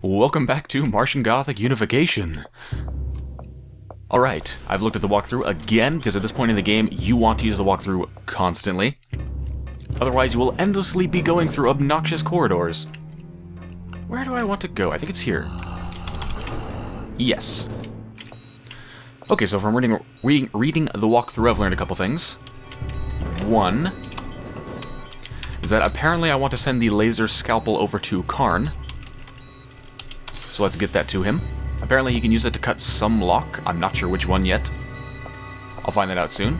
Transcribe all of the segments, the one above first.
Welcome back to Martian Gothic Unification. Alright, I've looked at the walkthrough again, because at this point in the game, you want to use the walkthrough constantly. Otherwise, you will endlessly be going through obnoxious corridors. Where do I want to go? I think it's here. Yes. Okay, so from reading, reading, reading the walkthrough, I've learned a couple things. One is that apparently I want to send the laser scalpel over to Karn. So let's get that to him. Apparently he can use it to cut some lock. I'm not sure which one yet. I'll find that out soon.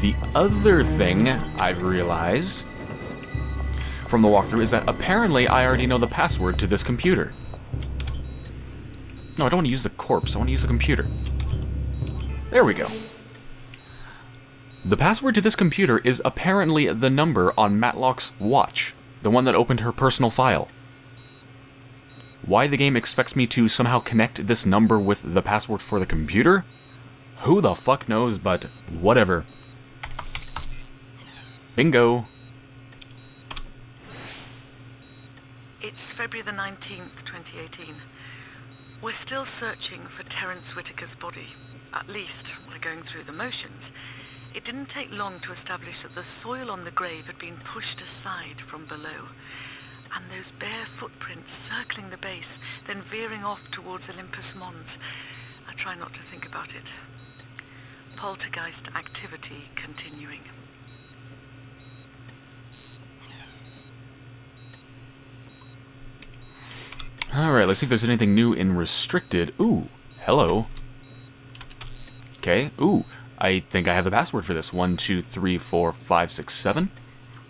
The other thing I've realized from the walkthrough is that apparently I already know the password to this computer. No, I don't want to use the corpse. I want to use the computer. There we go. The password to this computer is apparently the number on Matlock's watch, the one that opened her personal file. Why the game expects me to somehow connect this number with the password for the computer? Who the fuck knows, but whatever. Bingo. It's February the 19th, 2018. We're still searching for Terence Whitaker's body. At least, we're going through the motions. It didn't take long to establish that the soil on the grave had been pushed aside from below. And those bare footprints circling the base, then veering off towards Olympus Mons. I try not to think about it. Poltergeist activity continuing. Alright, let's see if there's anything new in Restricted. Ooh, hello. Okay, ooh, I think I have the password for this. One, two, three, four, five, six, seven.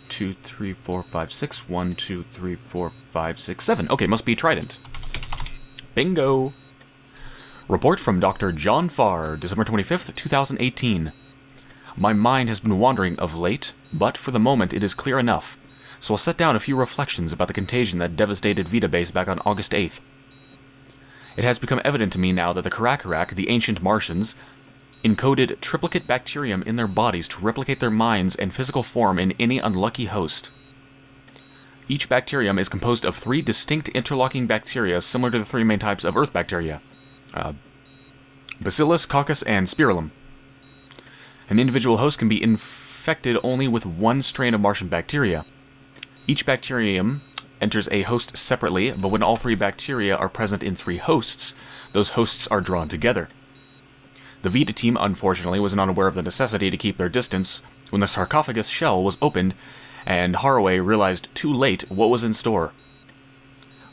Two, three, four, five, six. One, two, three, four, five, six, seven. Okay, must be Trident. Bingo! Report from Dr. John Farr, December 25th, 2018. My mind has been wandering of late, but for the moment it is clear enough so I'll set down a few reflections about the contagion that devastated Vita Base back on August 8th. It has become evident to me now that the Caracarac, the ancient Martians, encoded triplicate bacterium in their bodies to replicate their minds and physical form in any unlucky host. Each bacterium is composed of three distinct interlocking bacteria similar to the three main types of Earth bacteria. Uh, Bacillus, Coccus, and Spirillum. An individual host can be infected only with one strain of Martian bacteria. Each bacterium enters a host separately, but when all three bacteria are present in three hosts, those hosts are drawn together. The Vita team, unfortunately, was not aware of the necessity to keep their distance when the sarcophagus shell was opened, and Haraway realized too late what was in store.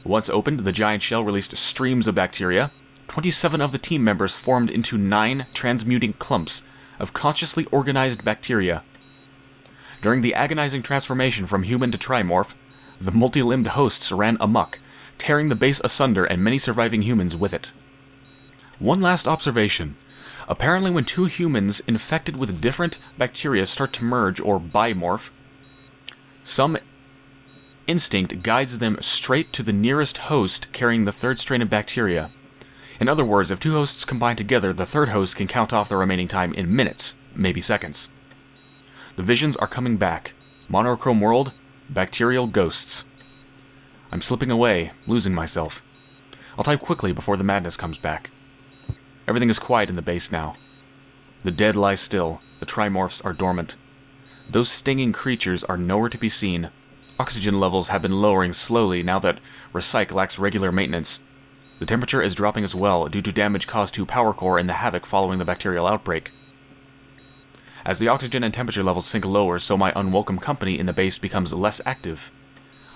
Once opened, the giant shell released streams of bacteria. 27 of the team members formed into nine transmuting clumps of consciously organized bacteria during the agonizing transformation from human to trimorph, the multi-limbed hosts ran amuck, tearing the base asunder and many surviving humans with it. One last observation. Apparently when two humans infected with different bacteria start to merge or bimorph, some instinct guides them straight to the nearest host carrying the third strain of bacteria. In other words, if two hosts combine together, the third host can count off the remaining time in minutes, maybe seconds. The visions are coming back. Monochrome world, bacterial ghosts. I'm slipping away, losing myself. I'll type quickly before the madness comes back. Everything is quiet in the base now. The dead lie still, the trimorphs are dormant. Those stinging creatures are nowhere to be seen. Oxygen levels have been lowering slowly now that Recyc lacks regular maintenance. The temperature is dropping as well due to damage caused to Power Core and the havoc following the bacterial outbreak. As the oxygen and temperature levels sink lower, so my unwelcome company in the base becomes less active.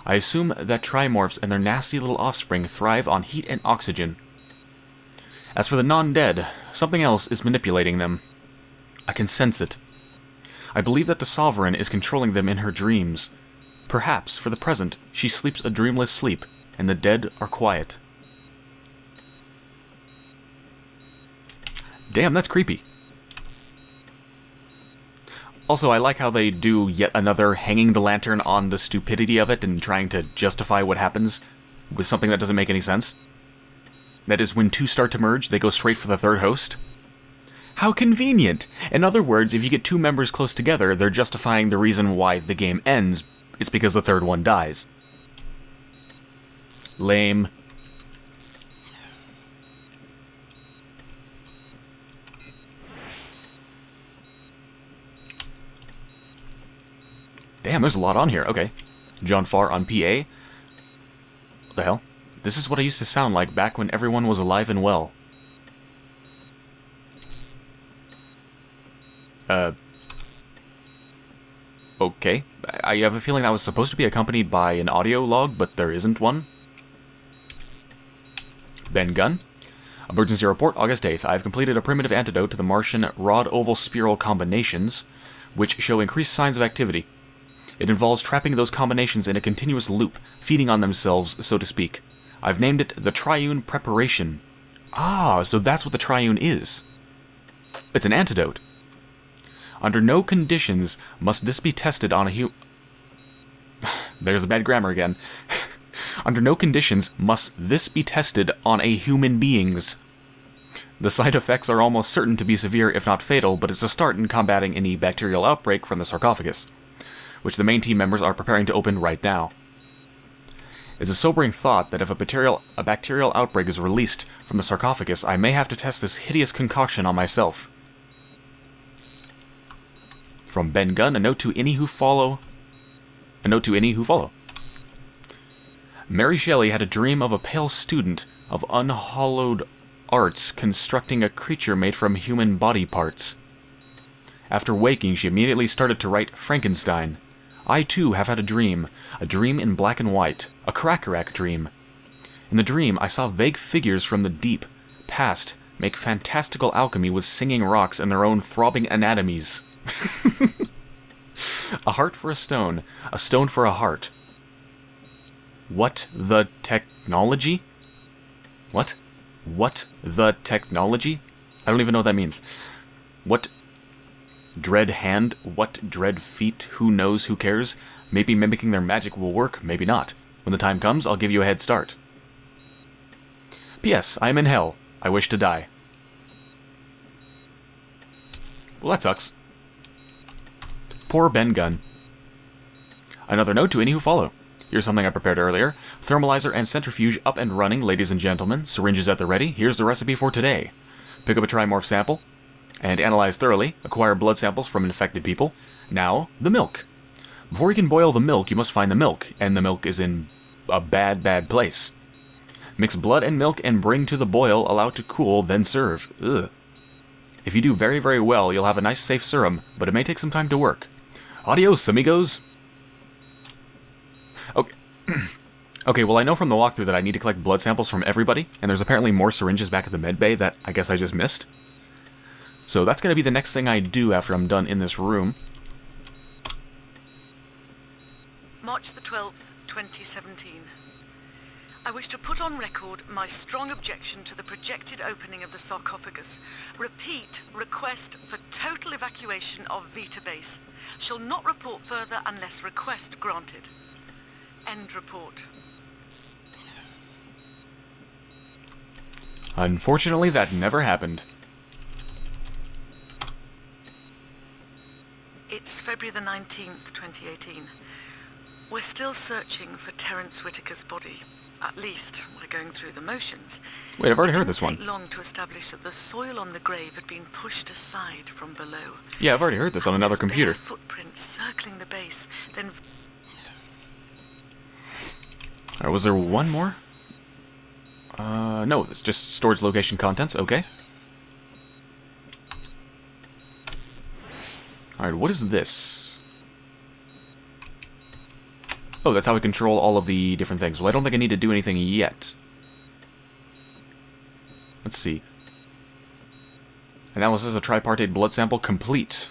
I assume that trimorphs and their nasty little offspring thrive on heat and oxygen. As for the non-dead, something else is manipulating them. I can sense it. I believe that the Sovereign is controlling them in her dreams. Perhaps, for the present, she sleeps a dreamless sleep, and the dead are quiet. Damn, that's creepy. Also, I like how they do yet another hanging the lantern on the stupidity of it and trying to justify what happens with something that doesn't make any sense. That is, when two start to merge, they go straight for the third host. How convenient! In other words, if you get two members close together, they're justifying the reason why the game ends. It's because the third one dies. Lame. Damn, there's a lot on here. Okay. John Farr on PA. What the hell? This is what I used to sound like back when everyone was alive and well. Uh... Okay. I have a feeling that was supposed to be accompanied by an audio log, but there isn't one. Ben Gunn. Emergency report, August 8th. I have completed a primitive antidote to the Martian rod-oval-spiral combinations, which show increased signs of activity. It involves trapping those combinations in a continuous loop, feeding on themselves, so to speak. I've named it the Triune Preparation. Ah, so that's what the Triune is. It's an antidote. Under no conditions must this be tested on a hu- There's the bad grammar again. Under no conditions must this be tested on a human beings. The side effects are almost certain to be severe if not fatal, but it's a start in combating any bacterial outbreak from the sarcophagus, which the main team members are preparing to open right now. It's a sobering thought that if a bacterial, a bacterial outbreak is released from the sarcophagus, I may have to test this hideous concoction on myself. From Ben Gunn, a note to any who follow. A note to any who follow. Mary Shelley had a dream of a pale student of unhallowed arts constructing a creature made from human body parts. After waking, she immediately started to write Frankenstein. I too have had a dream, a dream in black and white, a Crackerack dream. In the dream, I saw vague figures from the deep, past, make fantastical alchemy with singing rocks and their own throbbing anatomies. a heart for a stone, a stone for a heart. What the technology? What? What the technology? I don't even know what that means. What dread hand? What dread feet? Who knows? Who cares? Maybe mimicking their magic will work, maybe not. When the time comes, I'll give you a head start. P.S. I am in hell. I wish to die. Well, that sucks. Poor Ben Gunn. Another note to any who follow. Here's something I prepared earlier. Thermalizer and centrifuge up and running, ladies and gentlemen. Syringes at the ready. Here's the recipe for today. Pick up a trimorph sample and analyze thoroughly. Acquire blood samples from infected people. Now, the milk. Before you can boil the milk, you must find the milk, and the milk is in a bad, bad place. Mix blood and milk and bring to the boil, allow to cool, then serve. Ugh. If you do very, very well, you'll have a nice safe serum, but it may take some time to work. Adios, amigos! Okay. okay, well I know from the walkthrough that I need to collect blood samples from everybody, and there's apparently more syringes back at the med bay that I guess I just missed. So that's going to be the next thing I do after I'm done in this room. March the 12th, 2017. I wish to put on record my strong objection to the projected opening of the sarcophagus. Repeat, request for total evacuation of Vita Base. Shall not report further unless request granted. End report. Unfortunately, that never happened. It's February the 19th, 2018. We're still searching for Terence Whitaker's body. At least, we're going through the motions. Wait, I've already heard this one. long to establish that the soil on the grave had been pushed aside from below. Yeah, I've already heard this on another computer. Footprints circling the base, then Alright, was there one more? Uh, no, it's just storage location contents, okay. Alright, what is this? Oh, that's how we control all of the different things. Well, I don't think I need to do anything yet. Let's see. Analysis of tripartite blood sample complete.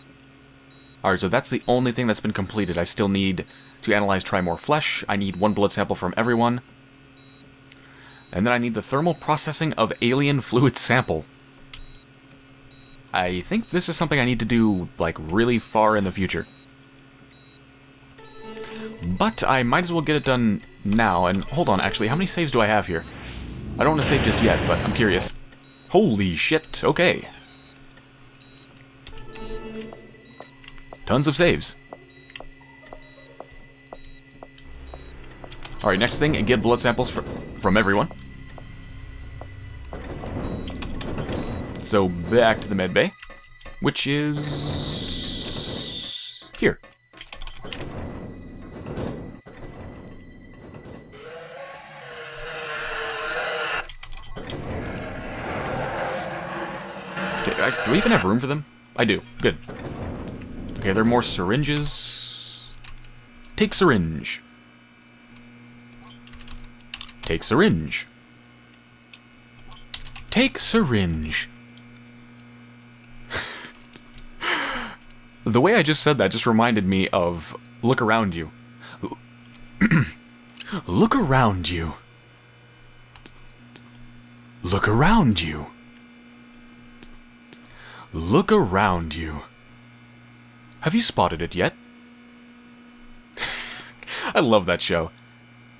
Alright, so that's the only thing that's been completed. I still need to analyze Trimorph flesh. I need one blood sample from everyone. And then I need the thermal processing of alien fluid sample. I think this is something I need to do, like, really far in the future. But I might as well get it done now. And hold on, actually, how many saves do I have here? I don't want to save just yet, but I'm curious. Holy shit, okay. Tons of saves. Alright, next thing, get blood samples fr from everyone. So, back to the med bay, which is... here. Do we even have room for them? I do. Good. Okay, there are more syringes. Take syringe. Take syringe. Take syringe. The way I just said that just reminded me of look around you. look around you. Look around you. Look around you. Have you spotted it yet? I love that show.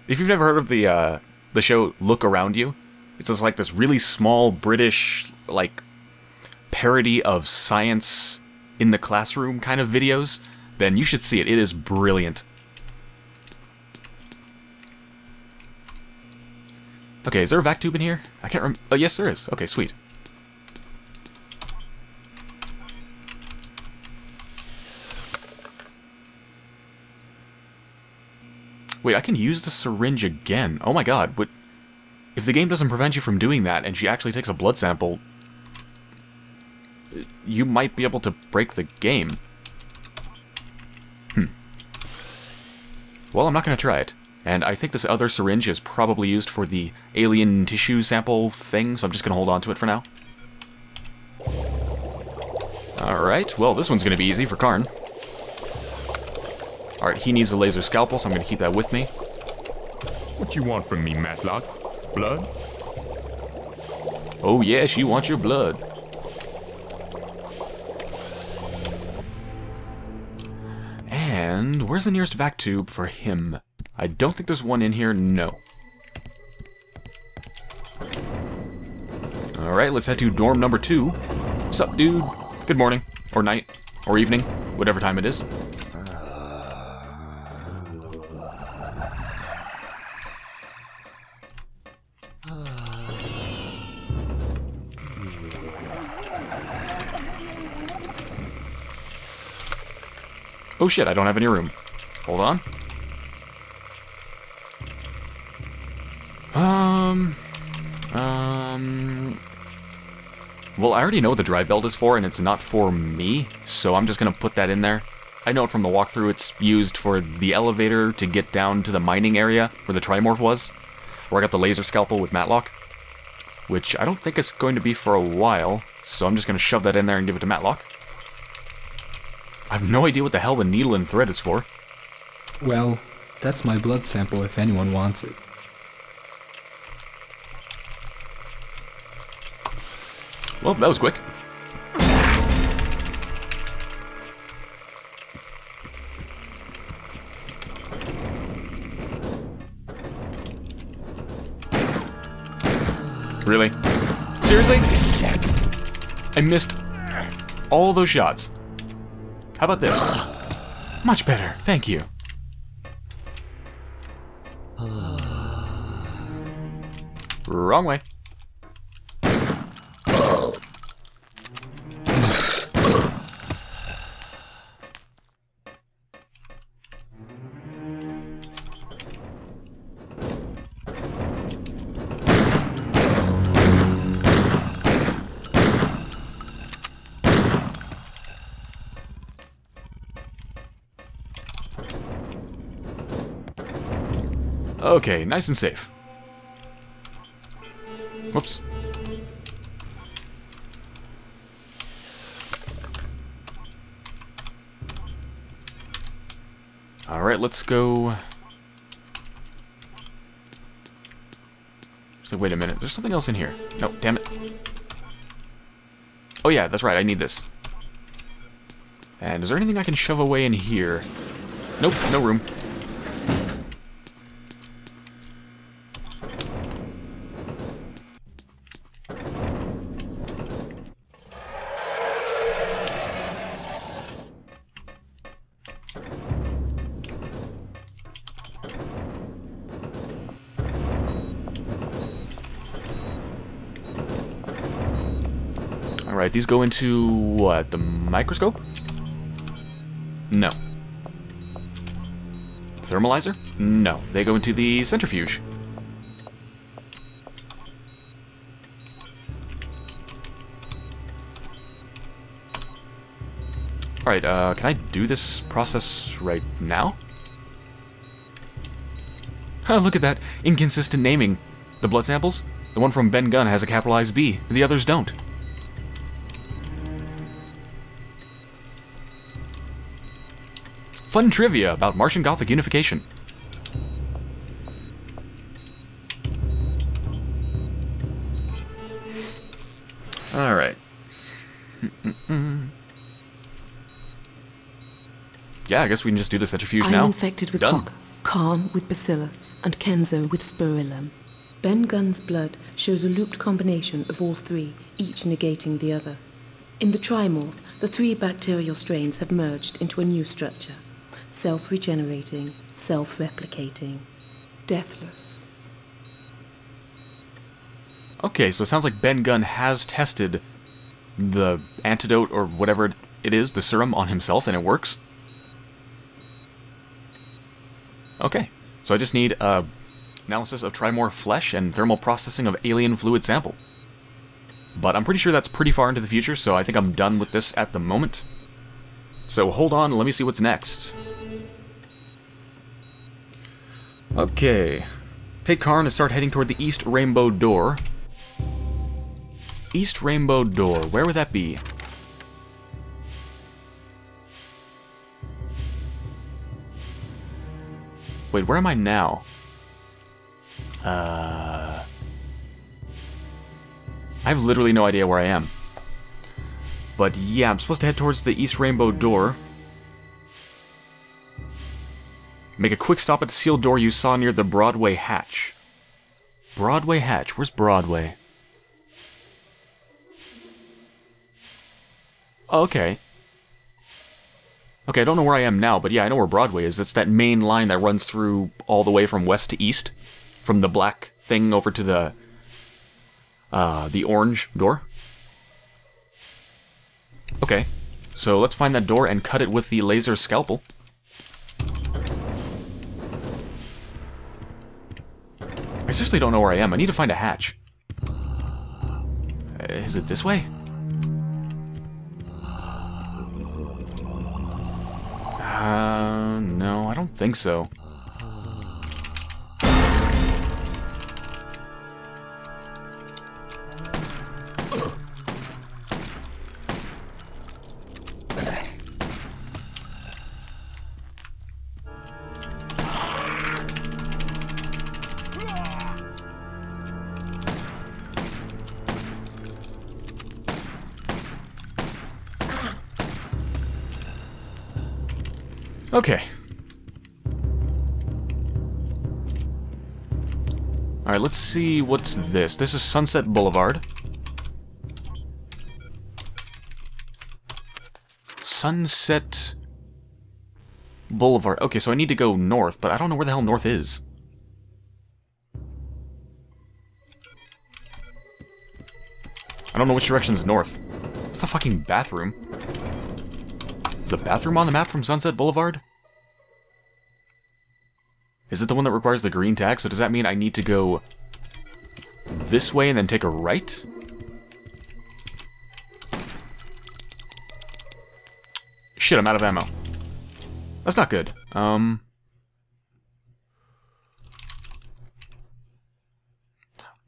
If you've never heard of the uh, the show Look Around You, it's just like this really small British like parody of science in the classroom kind of videos, then you should see it. It is brilliant. Okay, is there a vac tube in here? I can't remember. Oh, yes, there is. Okay, sweet. Wait, I can use the syringe again. Oh my god, if the game doesn't prevent you from doing that and she actually takes a blood sample, you might be able to break the game. Hmm. Well, I'm not going to try it. And I think this other syringe is probably used for the alien tissue sample thing, so I'm just going to hold on to it for now. Alright, well, this one's going to be easy for Karn. Alright, he needs a laser scalpel, so I'm going to keep that with me. What you want from me, Matlock? Blood? Oh yeah, she wants your blood. Where's the nearest vac tube for him? I don't think there's one in here, no. Alright, let's head to dorm number two. Sup, dude? Good morning, or night, or evening, whatever time it is. Oh shit, I don't have any room. Hold on. Um... Um... Well, I already know what the dry belt is for, and it's not for me, so I'm just gonna put that in there. I know it from the walkthrough, it's used for the elevator to get down to the mining area where the Trimorph was, where I got the laser scalpel with Matlock, which I don't think is going to be for a while, so I'm just gonna shove that in there and give it to Matlock. I have no idea what the hell the needle and thread is for. Well, that's my blood sample if anyone wants it. Well, that was quick. Really? Seriously? I missed all those shots. How about this? Much better, thank you. Wrong way. Okay, nice and safe. Whoops. Alright, let's go... So wait a minute, there's something else in here. No, damn it. Oh yeah, that's right, I need this. And is there anything I can shove away in here? Nope, no room. Alright, these go into, what, the microscope? No. Thermalizer? No. They go into the centrifuge. Alright, uh, can I do this process right now? Look at that. Inconsistent naming. The blood samples? The one from Ben Gunn has a capitalized B, the others don't. Fun trivia about Martian Gothic unification. Alright. yeah, I guess we can just do the centrifuge I'm now. infected with Done. coccus, Karn with bacillus, and Kenzo with spirillum. Ben Gunn's blood shows a looped combination of all three, each negating the other. In the trimorph, the three bacterial strains have merged into a new structure self regenerating, self replicating, deathless. Okay, so it sounds like Ben Gunn has tested the antidote or whatever it is, the serum, on himself, and it works. Okay, so I just need uh, analysis of Trimorph flesh and thermal processing of alien fluid sample. But I'm pretty sure that's pretty far into the future, so I think I'm done with this at the moment. So hold on, let me see what's next. Okay. Take Karn and start heading toward the East Rainbow Door. East Rainbow Door, where would that be? Wait, where am I now? Uh... I have literally no idea where I am. But yeah, I'm supposed to head towards the East Rainbow Door. Make a quick stop at the sealed door you saw near the Broadway hatch. Broadway hatch? Where's Broadway? Oh, okay. Okay, I don't know where I am now, but yeah, I know where Broadway is. It's that main line that runs through all the way from west to east. From the black thing over to the... Uh, the orange door. Okay, so let's find that door and cut it with the laser scalpel. I seriously don't know where I am. I need to find a hatch. Uh, Is it this way? Uh, no, I don't think so. Okay. Alright, let's see what's this. This is Sunset Boulevard. Sunset Boulevard. Okay, so I need to go north, but I don't know where the hell north is. I don't know which direction is north. It's the fucking bathroom. The bathroom on the map from Sunset Boulevard? Is it the one that requires the green tag? So does that mean I need to go this way and then take a right? Shit, I'm out of ammo. That's not good. Um...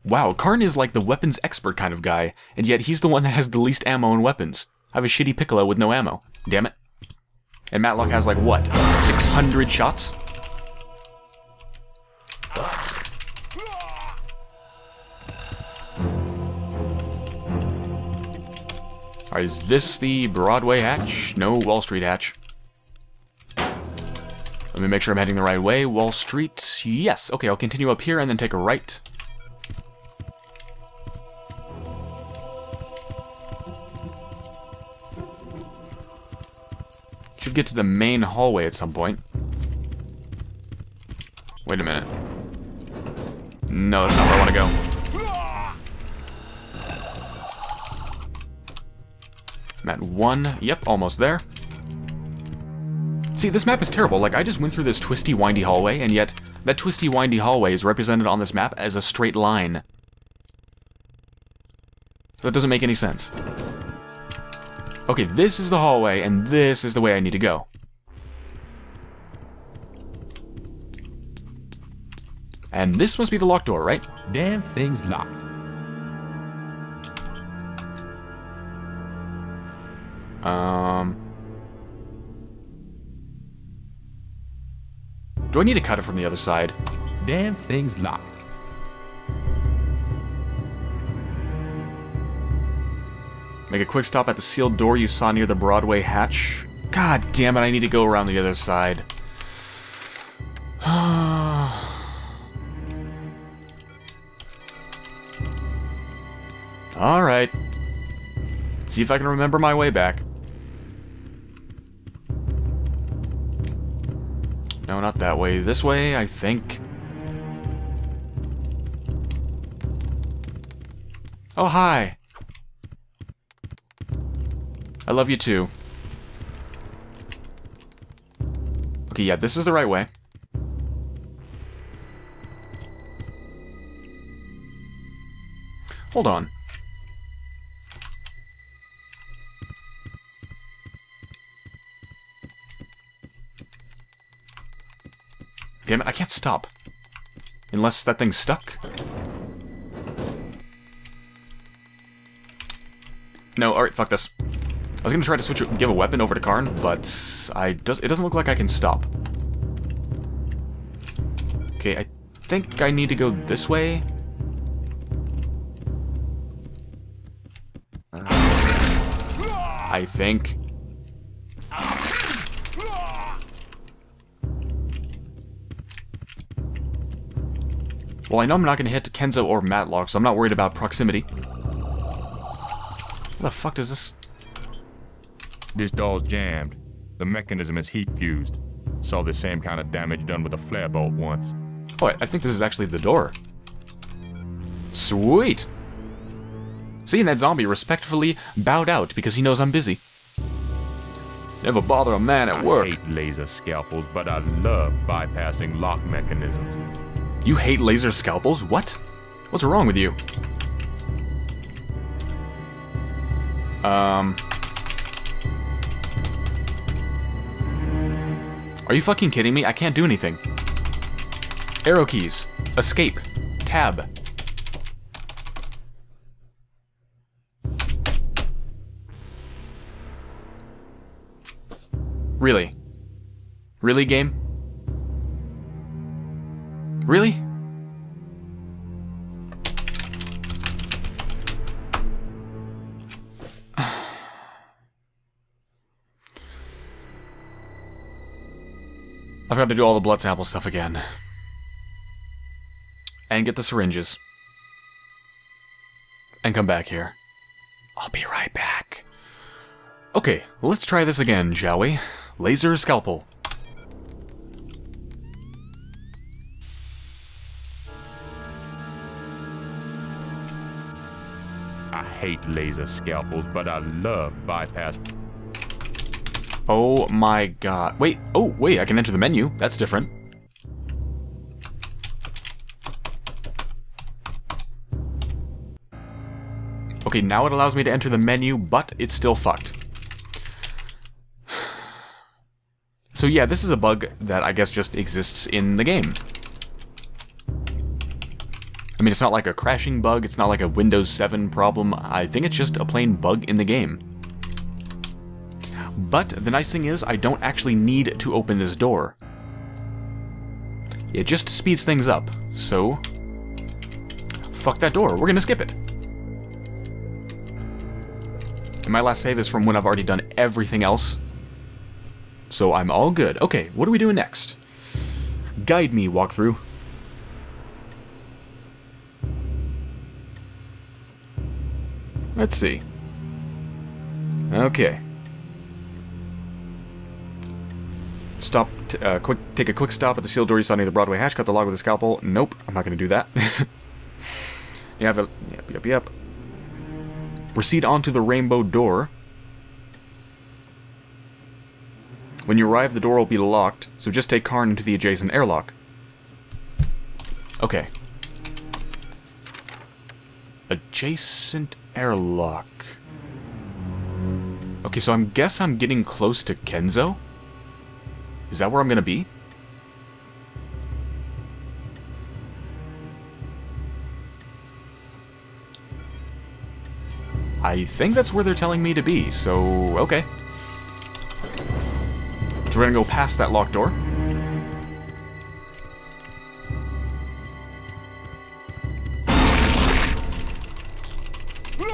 Wow, Karn is like the weapons expert kind of guy, and yet he's the one that has the least ammo and weapons. I have a shitty Piccolo with no ammo. Damn it. And Matlock has like, what, 600 shots? Is this the Broadway hatch? No, Wall Street hatch. Let me make sure I'm heading the right way. Wall Street, yes. Okay, I'll continue up here and then take a right. Should get to the main hallway at some point. Wait a minute. No, that's not where I want to go. I'm at one. Yep, almost there. See, this map is terrible. Like, I just went through this twisty, windy hallway, and yet that twisty, windy hallway is represented on this map as a straight line. So that doesn't make any sense. Okay, this is the hallway, and this is the way I need to go. And this must be the locked door, right? Damn thing's locked. Um... Do I need to cut it from the other side? Damn thing's locked. Make a quick stop at the sealed door you saw near the Broadway hatch. God damn it, I need to go around the other side. Alright. See if I can remember my way back. No, not that way. This way, I think. Oh, hi. I love you too. Okay, yeah, this is the right way. Hold on. Damn it, I can't stop. Unless that thing's stuck. No, alright, fuck this. I was gonna try to switch give a weapon over to Karn, but I does it doesn't look like I can stop. Okay, I think I need to go this way. I think. Well, I know I'm not to hit Kenzo or Matlock, so I'm not worried about proximity. What the fuck does this... This door's jammed. The mechanism is heat fused. Saw the same kind of damage done with a flare bolt once. Oh, I think this is actually the door. Sweet! Seeing that zombie respectfully bowed out because he knows I'm busy. Never bother a man at I work. I hate laser scalpels, but I love bypassing lock mechanisms. You hate laser scalpels? What? What's wrong with you? Um... Are you fucking kidding me? I can't do anything. Arrow keys. Escape. Tab. Really? Really, game? Really? I've got to do all the blood sample stuff again. And get the syringes. And come back here. I'll be right back. Okay, let's try this again, shall we? Laser scalpel. I hate laser scalpels, but I love bypass. Oh my god. Wait, oh, wait, I can enter the menu. That's different. Okay, now it allows me to enter the menu, but it's still fucked. So yeah, this is a bug that I guess just exists in the game. I mean, it's not like a crashing bug, it's not like a Windows 7 problem, I think it's just a plain bug in the game. But the nice thing is, I don't actually need to open this door. It just speeds things up, so... Fuck that door, we're gonna skip it. And my last save is from when I've already done everything else. So I'm all good. Okay, what are we doing next? Guide me, walkthrough. Let's see. Okay. Stop. Uh, quick. Take a quick stop at the sealed door you saw near the Broadway hatch. Cut the log with a scalpel. Nope. I'm not going to do that. you have a. Yep. Yep. Yep. Proceed onto the rainbow door. When you arrive, the door will be locked, so just take Karn into the adjacent airlock. Okay. Adjacent airlock. Okay, so I guess I'm getting close to Kenzo? Is that where I'm gonna be? I think that's where they're telling me to be, so okay. So we're gonna go past that locked door.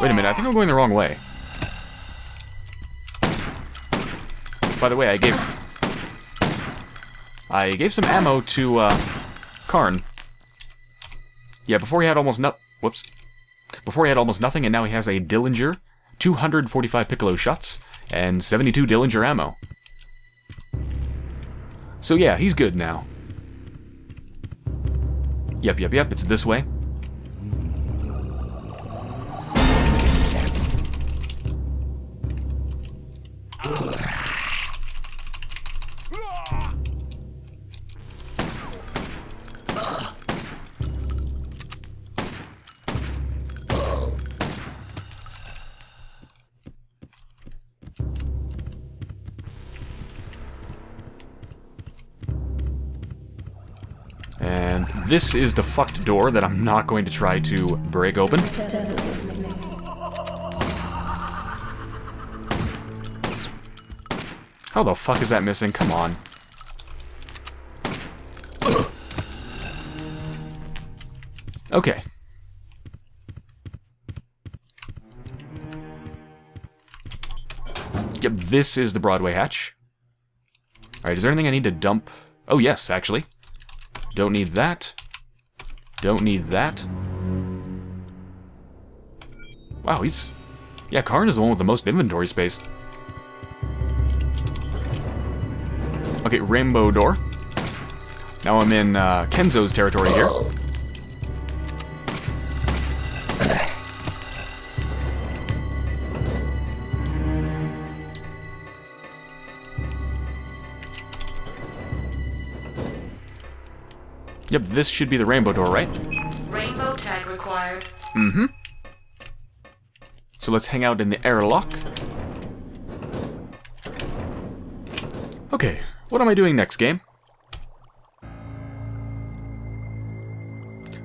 Wait a minute, I think I'm going the wrong way. By the way, I gave... I gave some ammo to, uh, Karn. Yeah, before he had almost no... Whoops. Before he had almost nothing, and now he has a Dillinger, 245 Piccolo shots, and 72 Dillinger ammo. So yeah, he's good now. Yep, yep, yep, it's this way. This is the fucked door that I'm not going to try to break open. How the fuck is that missing? Come on. Okay. Yep, this is the Broadway hatch. Alright, is there anything I need to dump? Oh, yes, actually. Don't need that. Don't need that. Wow, he's... Yeah, Karn is the one with the most inventory space. Okay, rainbow door. Now I'm in uh, Kenzo's territory here. Yep, this should be the rainbow door, right? Rainbow tag required. Mm-hmm. So let's hang out in the airlock. Okay, what am I doing next, game?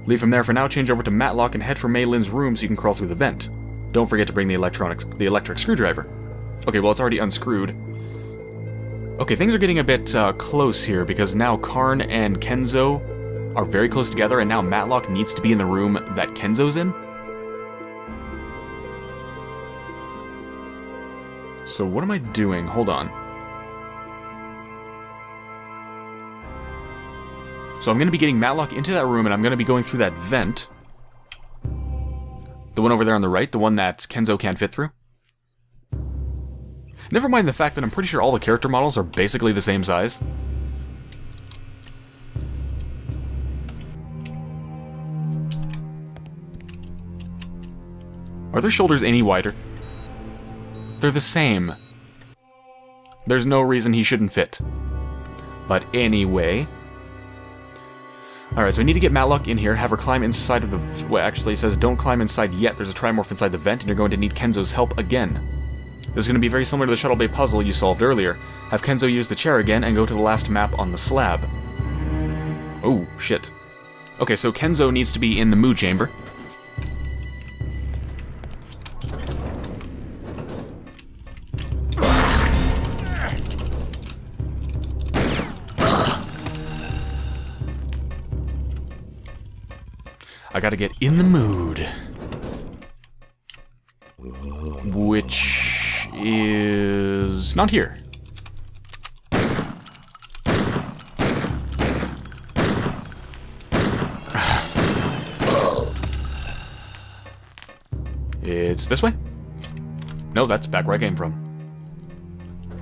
Leave from there for now, change over to Matlock, and head for Maylin's room so you can crawl through the vent. Don't forget to bring the electronics, the electric screwdriver. Okay, well, it's already unscrewed. Okay, things are getting a bit uh, close here, because now Karn and Kenzo are very close together, and now Matlock needs to be in the room that Kenzo's in. So what am I doing? Hold on. So I'm going to be getting Matlock into that room, and I'm going to be going through that vent. The one over there on the right, the one that Kenzo can't fit through. Never mind the fact that I'm pretty sure all the character models are basically the same size. Are their shoulders any wider? They're the same. There's no reason he shouldn't fit. But anyway... Alright, so we need to get Matlock in here, have her climb inside of the... Well, actually, it says don't climb inside yet. There's a Trimorph inside the vent, and you're going to need Kenzo's help again. This is going to be very similar to the Shuttle Bay puzzle you solved earlier. Have Kenzo use the chair again, and go to the last map on the slab. Oh, shit. Okay, so Kenzo needs to be in the Moo Chamber. Gotta get in the mood. Which is not here. It's this way? No, that's back where I came from.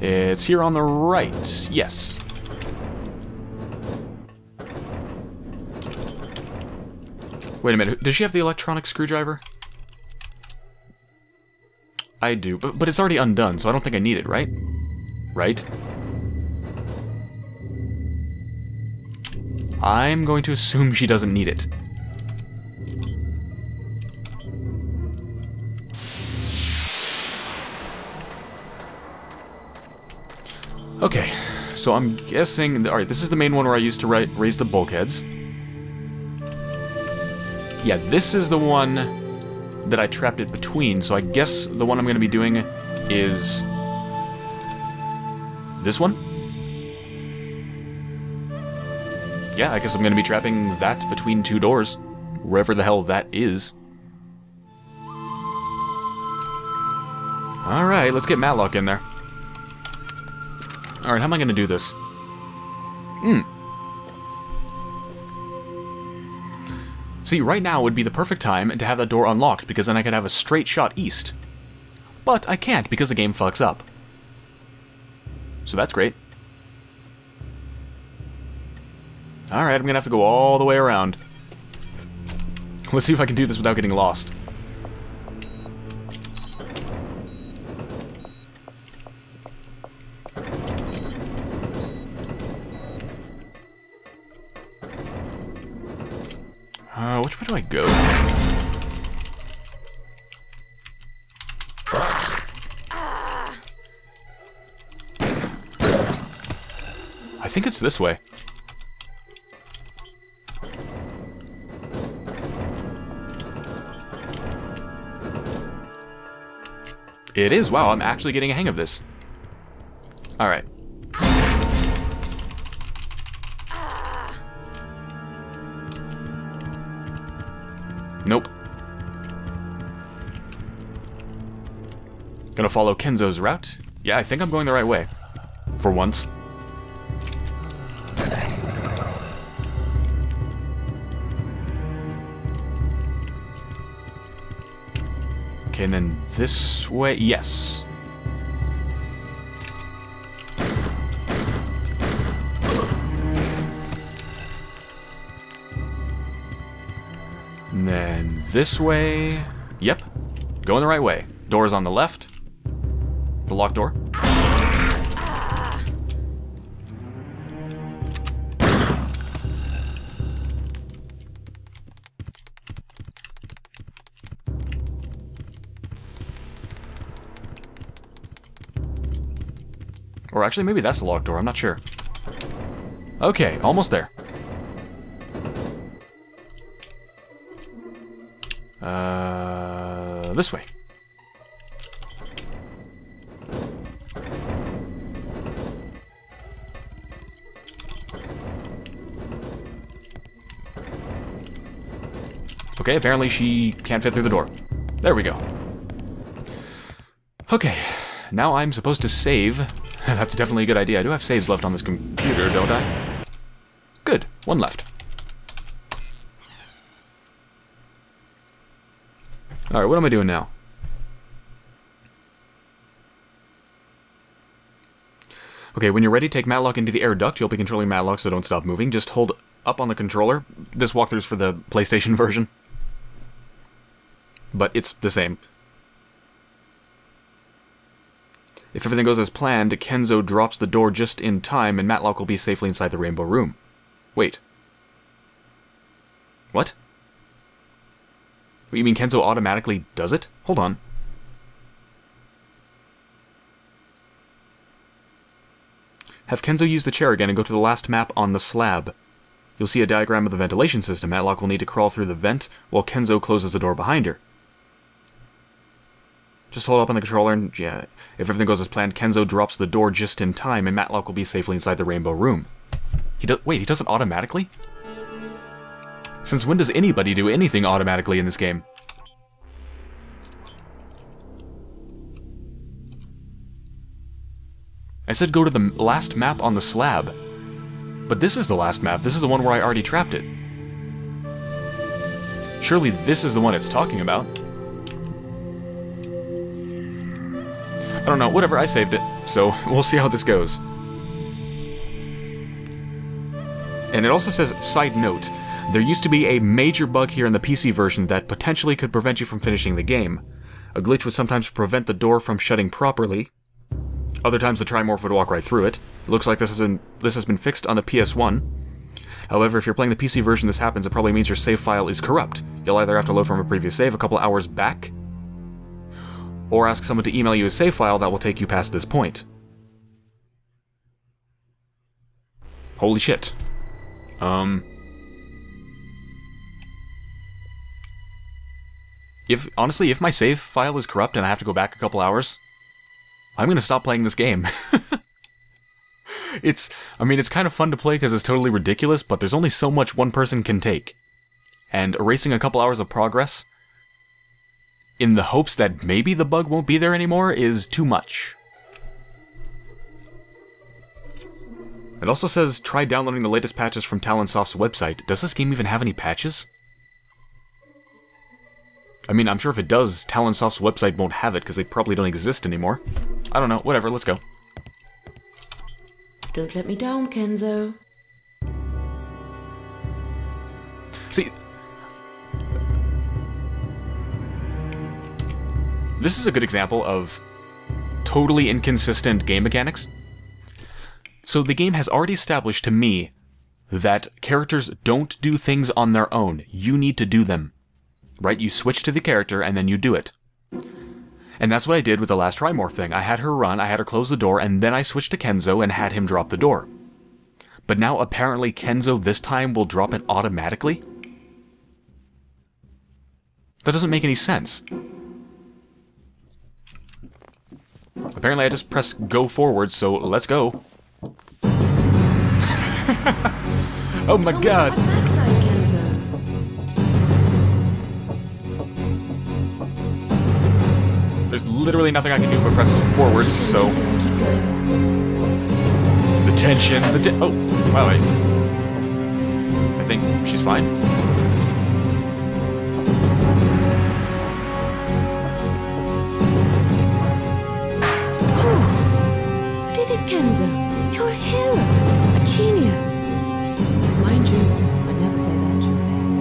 It's here on the right. Yes. Wait a minute, does she have the electronic screwdriver? I do, but, but it's already undone, so I don't think I need it, right? Right? I'm going to assume she doesn't need it. Okay, so I'm guessing... Alright, this is the main one where I used to raise the bulkheads. Yeah, this is the one that I trapped it between, so I guess the one I'm going to be doing is... This one? Yeah, I guess I'm going to be trapping that between two doors, wherever the hell that is. Alright, let's get Matlock in there. Alright, how am I going to do this? Hmm. See, right now would be the perfect time to have that door unlocked, because then I could have a straight shot east. But I can't, because the game fucks up. So that's great. Alright, I'm gonna have to go all the way around. Let's see if I can do this without getting lost. I go? I think it's this way. It is. Wow, I'm actually getting a hang of this. Alright. Nope. Gonna follow Kenzo's route. Yeah, I think I'm going the right way. For once. Okay, and then this way? Yes. And then this way. Yep. Going the right way. Door's on the left. The locked door. Or actually, maybe that's the locked door. I'm not sure. Okay, almost there. Uh, this way. Okay, apparently she can't fit through the door. There we go. Okay, now I'm supposed to save. That's definitely a good idea. I do have saves left on this computer, don't I? Good, one left. Alright, what am I doing now? Okay, when you're ready, take Matlock into the air duct. You'll be controlling Matlock, so don't stop moving. Just hold up on the controller. This walkthrough's for the PlayStation version. But it's the same. If everything goes as planned, Kenzo drops the door just in time, and Matlock will be safely inside the Rainbow Room. Wait. What? You mean Kenzo automatically does it? Hold on. Have Kenzo use the chair again and go to the last map on the slab. You'll see a diagram of the ventilation system. Matlock will need to crawl through the vent while Kenzo closes the door behind her. Just hold up on the controller and, yeah, if everything goes as planned, Kenzo drops the door just in time and Matlock will be safely inside the rainbow room. He do- Wait, he does it automatically? Since when does anybody do anything automatically in this game? I said go to the last map on the slab. But this is the last map. This is the one where I already trapped it. Surely this is the one it's talking about. I don't know. Whatever, I saved it. So we'll see how this goes. And it also says, side note, there used to be a major bug here in the PC version that potentially could prevent you from finishing the game. A glitch would sometimes prevent the door from shutting properly. Other times the Trimorph would walk right through it. It looks like this has been this has been fixed on the PS1. However, if you're playing the PC version this happens, it probably means your save file is corrupt. You'll either have to load from a previous save a couple hours back, or ask someone to email you a save file that will take you past this point. Holy shit. Um... If, honestly, if my save file is corrupt and I have to go back a couple hours, I'm gonna stop playing this game. it's, I mean, it's kind of fun to play because it's totally ridiculous, but there's only so much one person can take. And erasing a couple hours of progress, in the hopes that maybe the bug won't be there anymore, is too much. It also says, try downloading the latest patches from Talonsoft's website. Does this game even have any patches? I mean, I'm sure if it does, Talonsoft's website won't have it because they probably don't exist anymore. I don't know, whatever, let's go. Don't let me down, Kenzo. This is a good example of totally inconsistent game mechanics. So the game has already established to me that characters don't do things on their own. You need to do them right? You switch to the character and then you do it. And that's what I did with the last Trimorph thing. I had her run, I had her close the door, and then I switched to Kenzo and had him drop the door. But now apparently Kenzo this time will drop it automatically? That doesn't make any sense. Apparently I just press go forward, so let's go. oh my god! There's literally nothing I can do but press forwards, so... The tension, the te Oh, wow, I... I think she's fine. Kenzo. You're a hero. A genius. Mind you, I never say that to your face.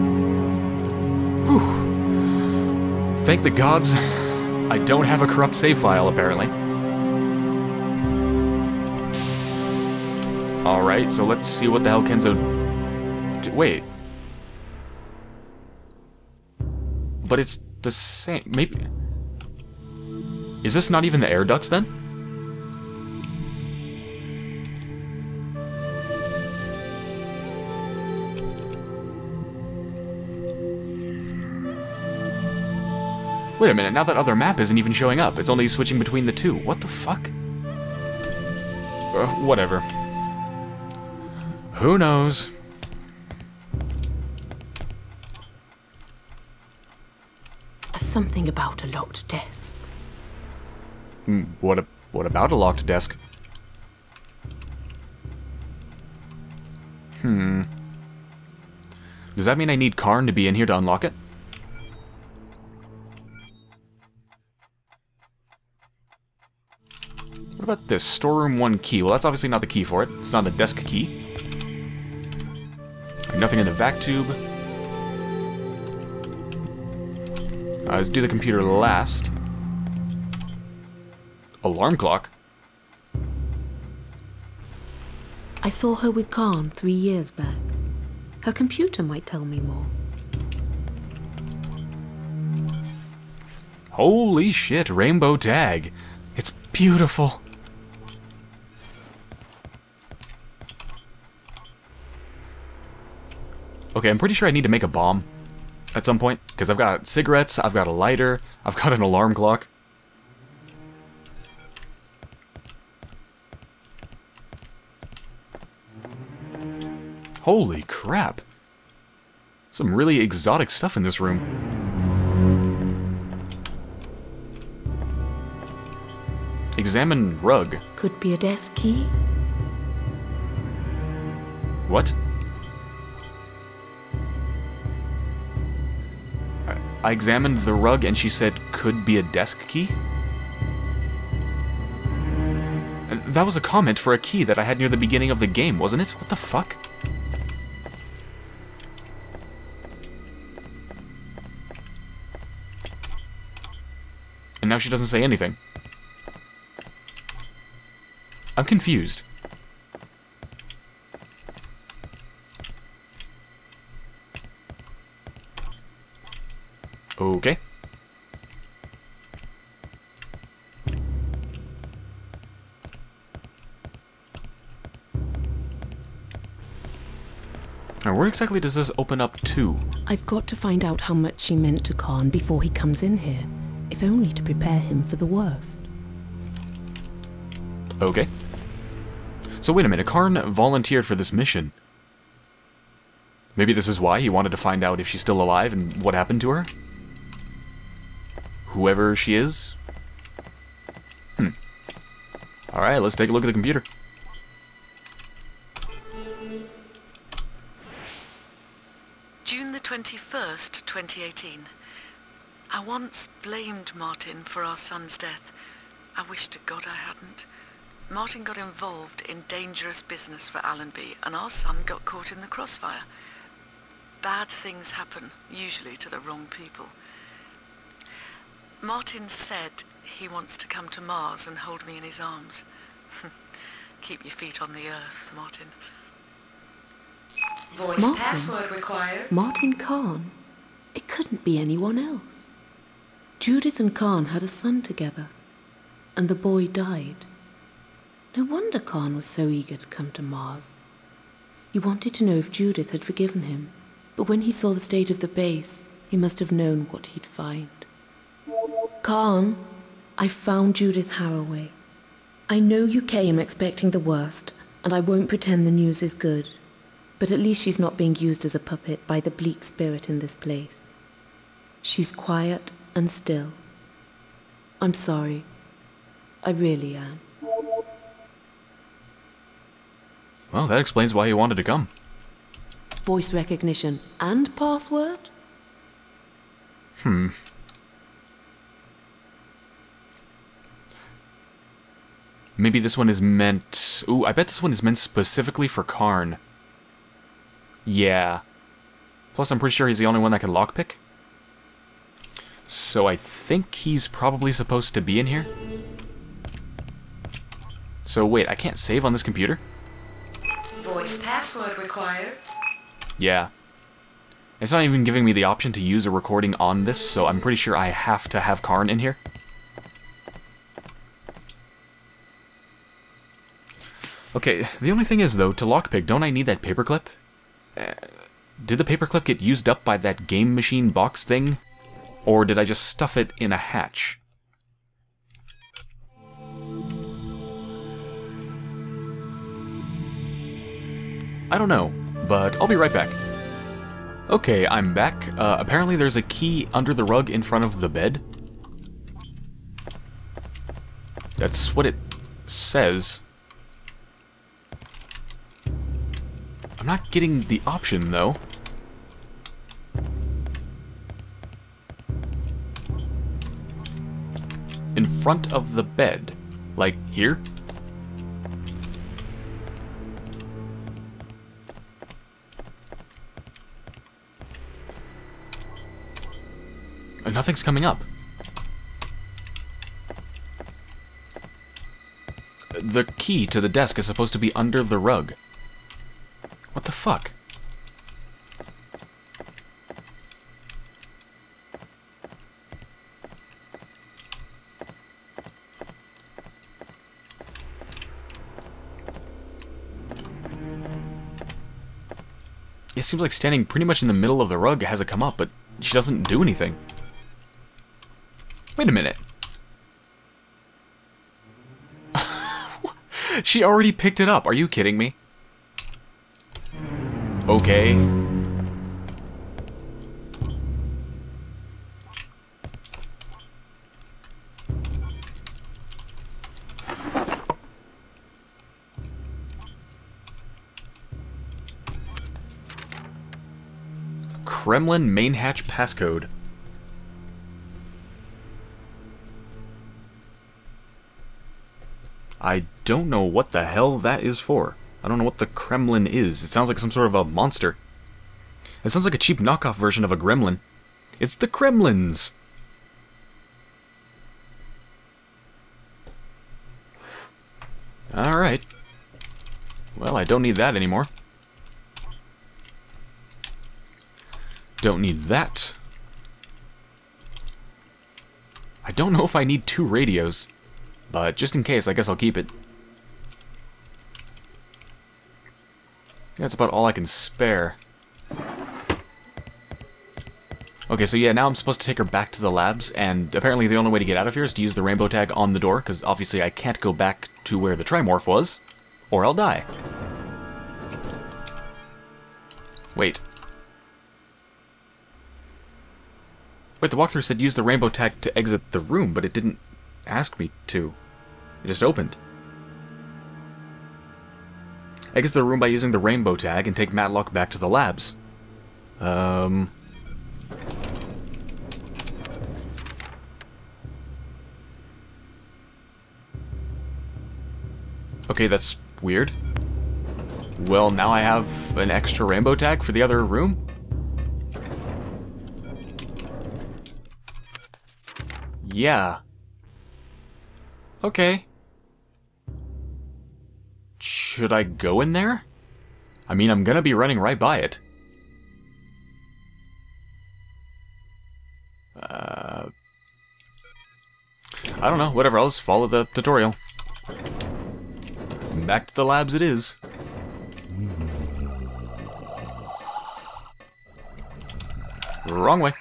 Whew. Thank the gods. I don't have a corrupt save file, apparently. Alright, so let's see what the hell Kenzo... Did. wait. But it's the same... Maybe... Is this not even the air ducts, then? Wait a minute, now that other map isn't even showing up. It's only switching between the two. What the fuck? Uh, whatever. Who knows? Something about a locked desk. Hmm, what, a, what about a locked desk? Hmm. Does that mean I need Karn to be in here to unlock it? About this? Storeroom 1 key. Well, that's obviously not the key for it. It's not a desk key. Nothing in the vac tube. Uh, let's do the computer last. Alarm clock? I saw her with Karn three years back. Her computer might tell me more. Holy shit, rainbow tag. It's beautiful. Okay, I'm pretty sure I need to make a bomb at some point, because I've got cigarettes, I've got a lighter, I've got an alarm clock. Holy crap. Some really exotic stuff in this room. Examine rug. Could be a desk key. What? I examined the rug and she said, could be a desk key? That was a comment for a key that I had near the beginning of the game, wasn't it? What the fuck? And now she doesn't say anything. I'm confused. Exactly does this open up to? I've got to find out how much she meant to Karn before he comes in here, if only to prepare him for the worst. Okay. So wait a minute, Karn volunteered for this mission. Maybe this is why he wanted to find out if she's still alive and what happened to her? Whoever she is? Hmm. Alright, let's take a look at the computer. 2018. I once blamed Martin for our son's death. I wish to God I hadn't. Martin got involved in dangerous business for Allenby, and our son got caught in the crossfire. Bad things happen, usually to the wrong people. Martin said he wants to come to Mars and hold me in his arms. Keep your feet on the earth, Martin. Voice Martin? password required. Martin Karn? It couldn't be anyone else. Judith and Karn had a son together, and the boy died. No wonder Karn was so eager to come to Mars. He wanted to know if Judith had forgiven him, but when he saw the state of the base, he must have known what he'd find. Karn, I found Judith Haraway. I know you came expecting the worst, and I won't pretend the news is good. But at least she's not being used as a puppet by the bleak spirit in this place. She's quiet and still. I'm sorry. I really am. Well, that explains why he wanted to come. Voice recognition and password? Hmm. Maybe this one is meant... Ooh, I bet this one is meant specifically for Karn. Yeah. Plus, I'm pretty sure he's the only one that can lockpick. So I think he's probably supposed to be in here. So wait, I can't save on this computer? Voice password required. Yeah. It's not even giving me the option to use a recording on this, so I'm pretty sure I have to have Karn in here. Okay, the only thing is, though, to lockpick, don't I need that paperclip? Uh, did the paperclip get used up by that game machine box thing? Or did I just stuff it in a hatch? I don't know, but I'll be right back. Okay, I'm back. Uh, apparently there's a key under the rug in front of the bed. That's what it says. I'm not getting the option, though. Front of the bed. Like, here? Nothing's coming up. The key to the desk is supposed to be under the rug. What the fuck? Seems like standing pretty much in the middle of the rug has it come up, but she doesn't do anything. Wait a minute. she already picked it up. Are you kidding me? Okay. Kremlin main hatch passcode. I don't know what the hell that is for. I don't know what the Kremlin is. It sounds like some sort of a monster. It sounds like a cheap knockoff version of a gremlin. It's the Kremlins! Alright. Well, I don't need that anymore. Don't need that. I don't know if I need two radios, but just in case, I guess I'll keep it. That's about all I can spare. Okay, so yeah, now I'm supposed to take her back to the labs, and apparently the only way to get out of here is to use the rainbow tag on the door, because obviously I can't go back to where the Trimorph was, or I'll die. Wait. Wait, the walkthrough said use the rainbow tag to exit the room, but it didn't ask me to. It just opened. Exit the room by using the rainbow tag and take Matlock back to the labs. Um... Okay, that's weird. Well, now I have an extra rainbow tag for the other room? Yeah. Okay. Should I go in there? I mean, I'm gonna be running right by it. Uh, I don't know, whatever, I'll just follow the tutorial. Back to the labs it is. Wrong way.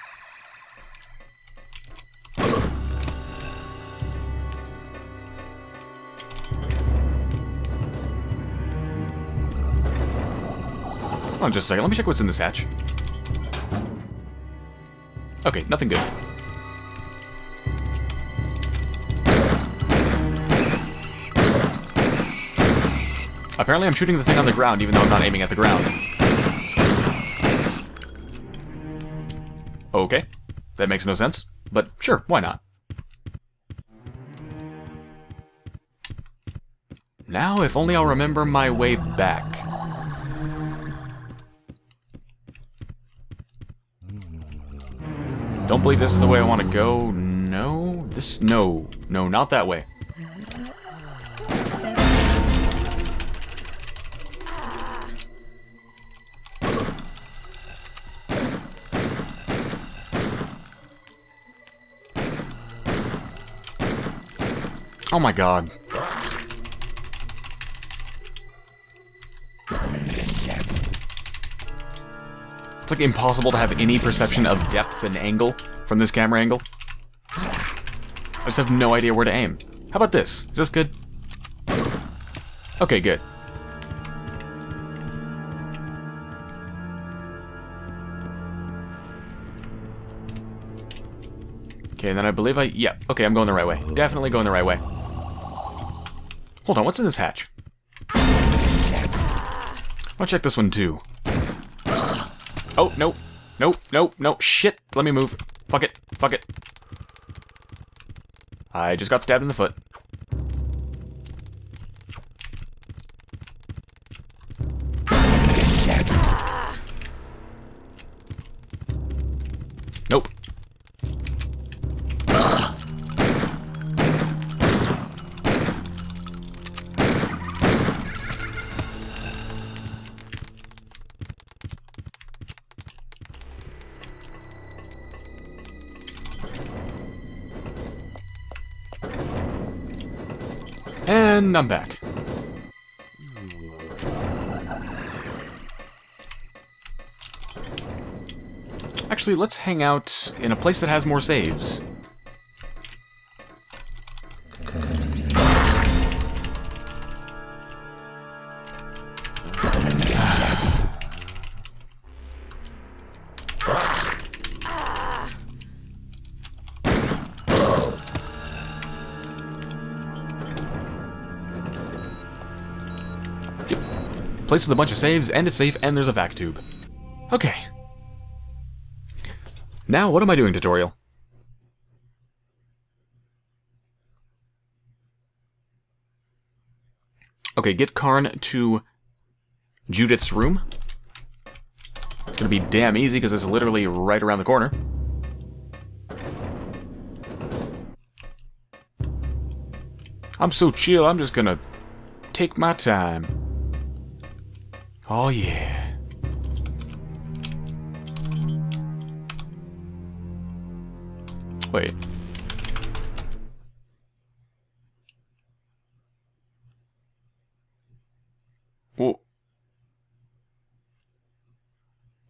Hold on just a second, let me check what's in this hatch. Okay, nothing good. Apparently I'm shooting the thing on the ground even though I'm not aiming at the ground. Okay, that makes no sense, but sure, why not? Now, if only I'll remember my way back. Don't believe this is the way I want to go. No, this, no, no, not that way. Oh my god. It's like impossible to have any perception of depth and angle from this camera angle. I just have no idea where to aim. How about this? Is this good? Okay, good. Okay, and then I believe I... Yeah, okay, I'm going the right way. Definitely going the right way. Hold on, what's in this hatch? I'll check this one too. Oh, no. No, no, no. Shit. Let me move. Fuck it. Fuck it. I just got stabbed in the foot. And I'm back. Actually, let's hang out in a place that has more saves. Place with a bunch of saves, and it's safe, and there's a vac tube. Okay. Now, what am I doing, tutorial? Okay, get Karn to Judith's room. It's gonna be damn easy, because it's literally right around the corner. I'm so chill, I'm just gonna take my time. Oh yeah. Wait.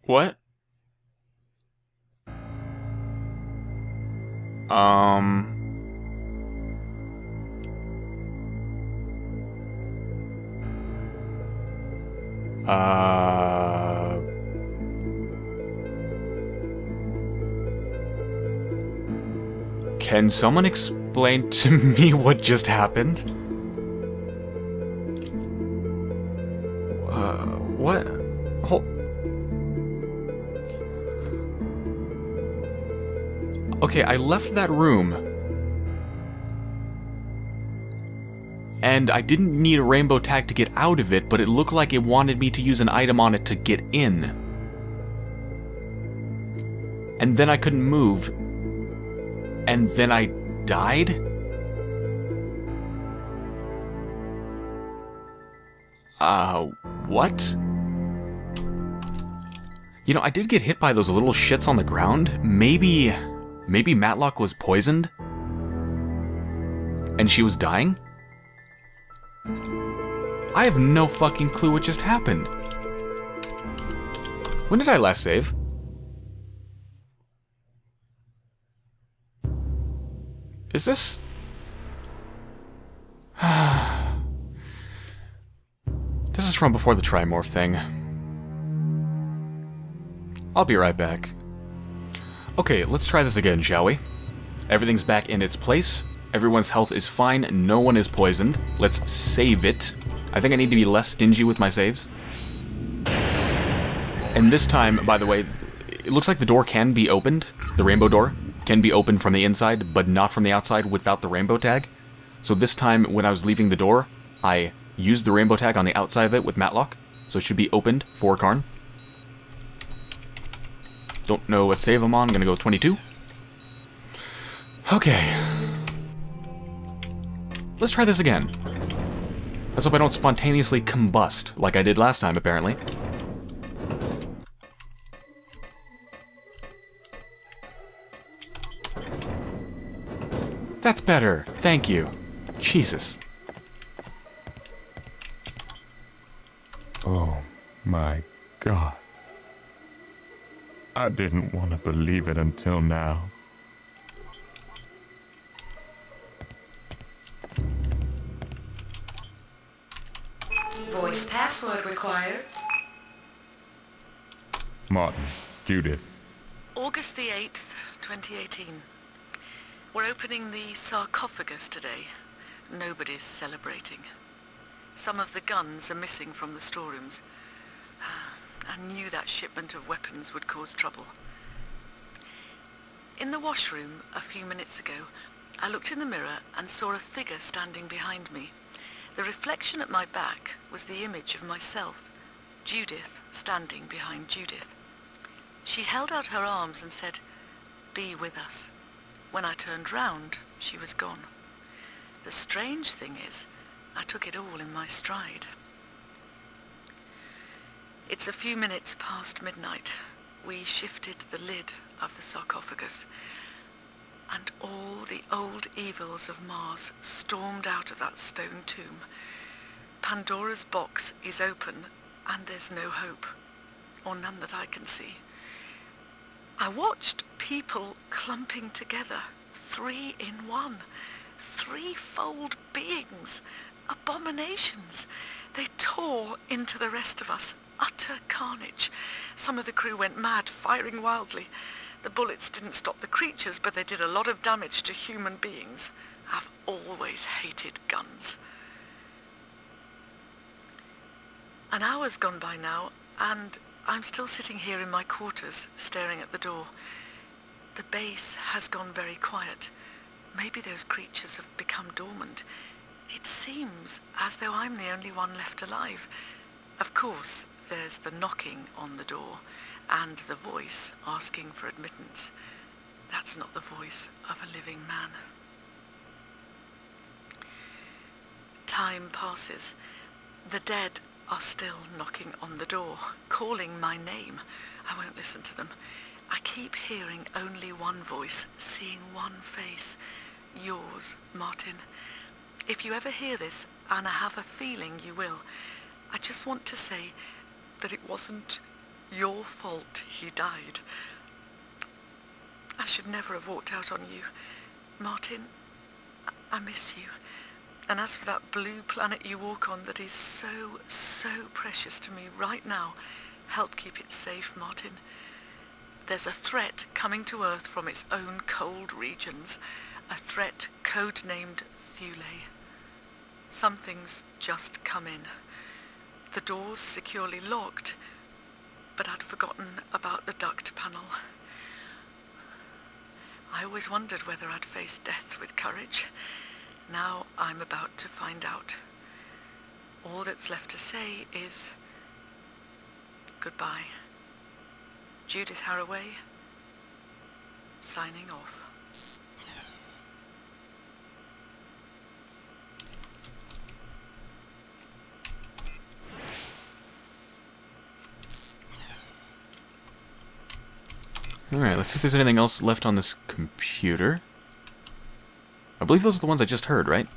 What? Um... Uh. Can someone explain to me what just happened? Uh, what? Hold. Okay, I left that room. And I didn't need a rainbow tag to get out of it, but it looked like it wanted me to use an item on it to get in. And then I couldn't move. And then I died? Uh, what? You know, I did get hit by those little shits on the ground. Maybe. Maybe Matlock was poisoned? And she was dying? I have no fucking clue what just happened. When did I last save? Is this... this is from before the Trimorph thing. I'll be right back. Okay, let's try this again, shall we? Everything's back in its place. Everyone's health is fine. No one is poisoned. Let's save it. I think I need to be less stingy with my saves. And this time, by the way, it looks like the door can be opened. The rainbow door can be opened from the inside, but not from the outside without the rainbow tag. So this time, when I was leaving the door, I used the rainbow tag on the outside of it with Matlock. So it should be opened for Karn. Don't know what save I'm on. I'm gonna go 22. Okay. Let's try this again. Let's hope I don't spontaneously combust like I did last time, apparently. That's better. Thank you. Jesus. Oh my god. I didn't want to believe it until now. Password required. Martin, Judith, August the 8th, 2018. We're opening the sarcophagus today. Nobody's celebrating. Some of the guns are missing from the storerooms. Ah, I knew that shipment of weapons would cause trouble. In the washroom, a few minutes ago, I looked in the mirror and saw a figure standing behind me. The reflection at my back was the image of myself, Judith, standing behind Judith. She held out her arms and said, Be with us. When I turned round, she was gone. The strange thing is, I took it all in my stride. It's a few minutes past midnight. We shifted the lid of the sarcophagus, and all the old evils of Mars stormed out of that stone tomb. Pandora's box is open, and there's no hope, or none that I can see. I watched people clumping together, three in one, threefold beings, abominations. They tore into the rest of us, utter carnage. Some of the crew went mad, firing wildly. The bullets didn't stop the creatures, but they did a lot of damage to human beings. I've always hated guns. An hour's gone by now, and I'm still sitting here in my quarters, staring at the door. The base has gone very quiet. Maybe those creatures have become dormant. It seems as though I'm the only one left alive. Of course, there's the knocking on the door and the voice asking for admittance. That's not the voice of a living man. Time passes. The dead are still knocking on the door, calling my name. I won't listen to them. I keep hearing only one voice, seeing one face. Yours, Martin. If you ever hear this, and I have a feeling you will, I just want to say that it wasn't your fault he died. I should never have walked out on you. Martin, I, miss you. And as for that blue planet you walk on that is so, so precious to me right now, help keep it safe, Martin. There's a threat coming to Earth from its own cold regions. A threat codenamed Thule. Something's just come in. The door's securely locked, but I'd forgotten about the duct panel. I always wondered whether I'd face death with courage. Now I'm about to find out. All that's left to say is goodbye. Judith Haraway, signing off. Alright, let's see if there's anything else left on this computer. I believe those are the ones I just heard, right?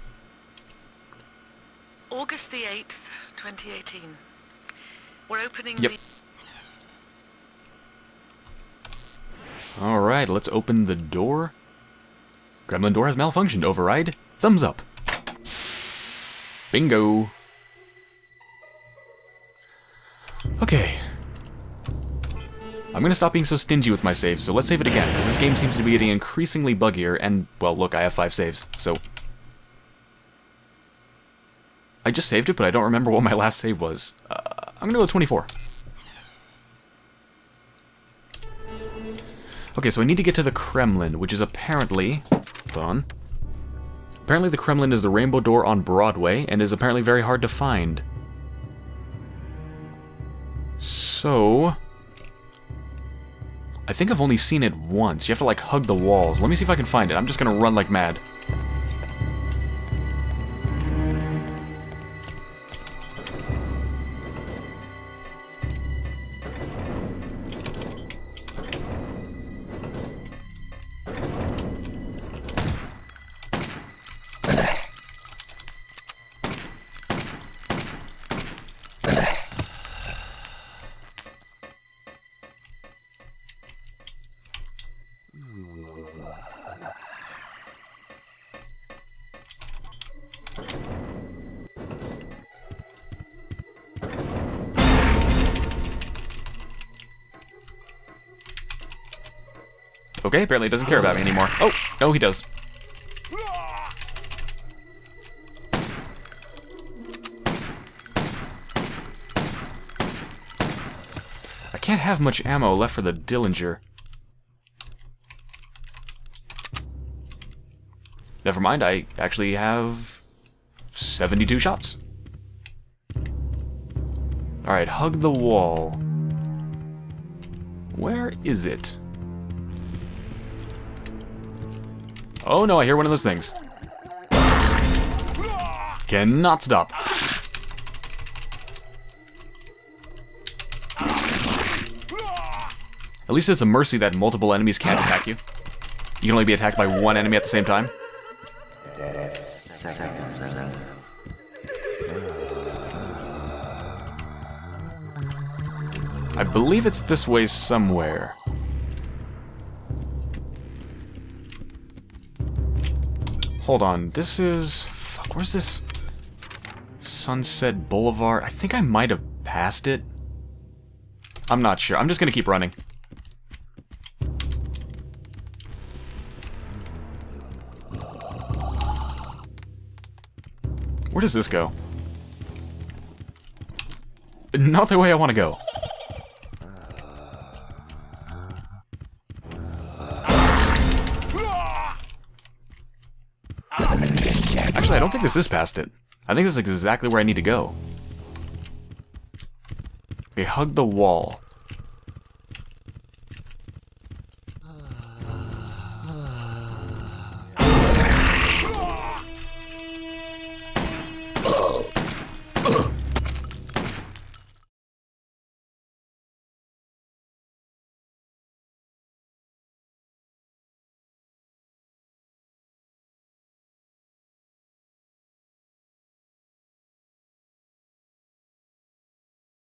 August the 8th, 2018. We're opening Yep. Alright, let's open the door. Kremlin door has malfunctioned. Override. Thumbs up. Bingo. Okay. I'm gonna stop being so stingy with my saves, so let's save it again, because this game seems to be getting increasingly buggier, and, well, look, I have five saves, so... I just saved it, but I don't remember what my last save was. Uh, I'm gonna go with 24. Okay, so I need to get to the Kremlin, which is apparently... Hold on. Apparently the Kremlin is the Rainbow Door on Broadway, and is apparently very hard to find. So... I think I've only seen it once. You have to, like, hug the walls. Let me see if I can find it. I'm just gonna run like mad. Okay, apparently he doesn't care about me anymore. Oh, no, he does. I can't have much ammo left for the Dillinger. Never mind, I actually have 72 shots. Alright, hug the wall. Where is it? Oh no, I hear one of those things. Cannot stop. At least it's a mercy that multiple enemies can't attack you. You can only be attacked by one enemy at the same time. I believe it's this way somewhere. Hold on, this is... Fuck, where's this? Sunset Boulevard? I think I might have passed it. I'm not sure. I'm just gonna keep running. Where does this go? Not the way I want to go. Think this is past it. I think this is exactly where I need to go. Okay, hug the wall.